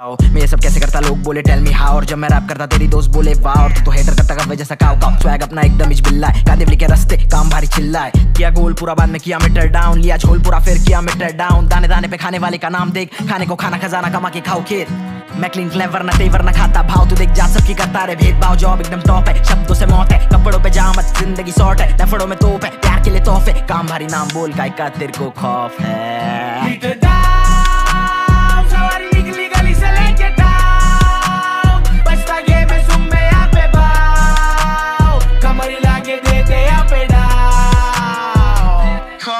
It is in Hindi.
मैं ये सब कैसे करता लोग बोले टेल मी हाउ और जब मैं रैप करता, तेरी दोस्त बोले, वाह। और तू तो हेटर करता, कब जैसा काव काव स्वैग अपना एकदम इच बिल्ला है। कांदे के रस्ते, काम भारी चिल्ला है। किया गोल पूरा बाद में किया मीटर डाउन लिया झोल पूरा फिर किया मीटर डाउन दाने दाने पे खाने वाले का नाम देख। खाने को खाना, खजाना कमा के खाओ खेत। मैं क्लीन क्लेवर ना तेवर, ना खाता भाव। तू देख जा, सबकी करता रे भेदभाव। जॉब एकदम टॉप है, शब्दों से मौत है। कपड़ों पे जामत ज़िंदगी शॉर्ट है। लफड़ों में तोप है। प्यार के लिए तोहफे। काम भारी नाम बोल का तेरे को खौफ है।